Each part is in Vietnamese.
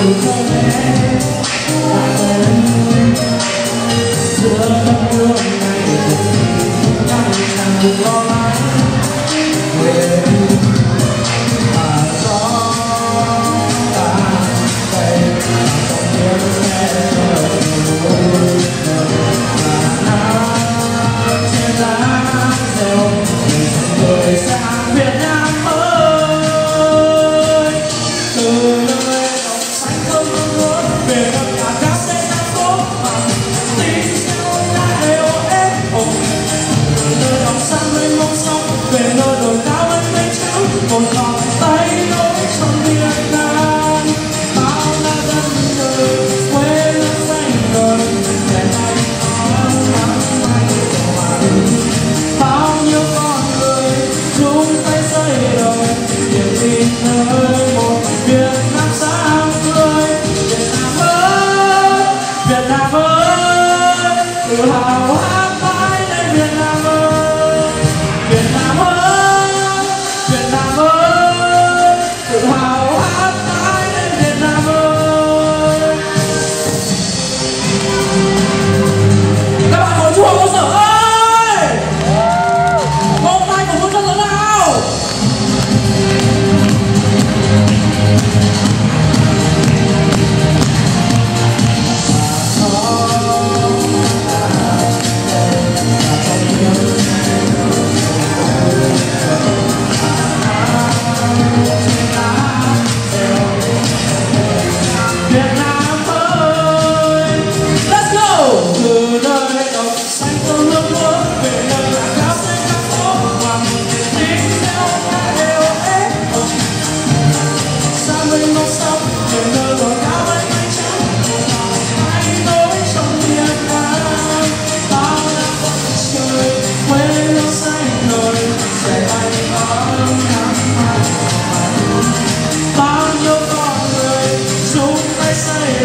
everywhere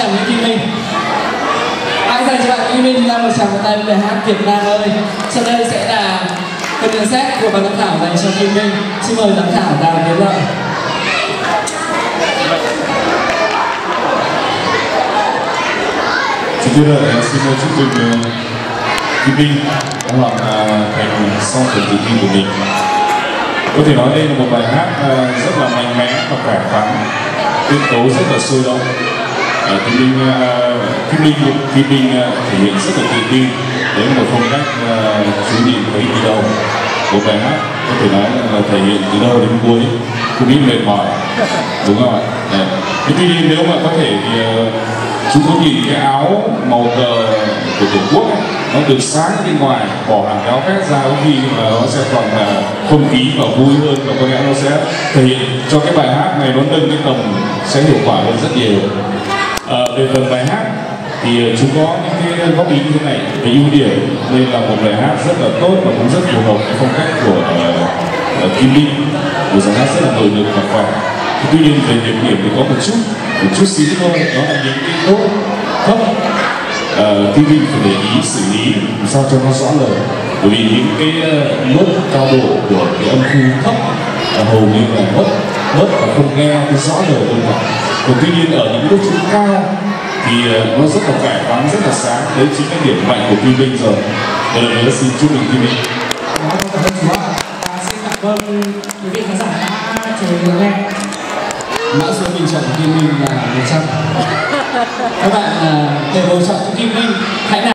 chàng Nguyễn Kim Minh. Hãy dành cho bạn Kim Minh ra một tràng vỗ tay về hát Việt Nam ơi. Sau đây sẽ là phần nhận xét của ban giám khảo dành cho Kim Minh. Xin mời giám khảo Đào Tiến Lợi. Trước tiên là xin xin chúc mừng ờ, Kim Minh đã hoàn à, thành xong phần tự thi của mình. Có thể nói đây là một bài hát ờ, rất là mạnh mẽ và khỏe khoắn, tiết tấu rất là sôi động. Ờ, kim linh ờ, kim linh kim linh ờ, thể hiện rất là tự tin với một phong cách chuẩn bị với từ đầu. Của bài hát có thể nói là thể hiện từ đầu đến cuối cũng ít mệt mỏi. Đúng không ạ? Đấy. tuy nhiên nếu mà có thể thì chúng có nhìn cái áo màu cờ của tổ quốc nó được sáng bên ngoài, bỏ hàng áo khác ra có khi mà nó sẽ còn là không khí và vui hơn và có lẽ nó sẽ thể hiện cho cái bài hát này nó nâng cái tầm, sẽ hiệu quả hơn rất nhiều. Ờ, về phần bài hát thì ờ, chúng có những cái góp ý như thế này. Về ưu điểm nên là một bài hát rất là tốt và cũng rất phù hợp với phong cách của uh, Kim Linh. Một bài hát rất là nội lực và khỏe tuy nhiên về nhược điểm thì có một chút một chút xíu thôi. Đó là những cái nốt thấp uh, Kim Linh phải để ý xử lý sao cho nó rõ lời. Bởi vì những cái nốt cao độ của cái âm khu thấp uh, hầu như là mất mất và không nghe cái rõ lời đâu cả còn tuy nhiên ở những lúc trung cao thì ờ, nó rất là khỏe quán rất là sáng đấy chính là điểm mạnh của Kim Linh rồi một lần nữa xin chúc mừng Kim Linh cảm ơn chú xin cảm ơn quý vị khán giả đã chờ ý nghe. Mã số bình chọn của Kim Linh là 100. Các bạn ờ, để bầu chọn cho Kim Linh hãy nào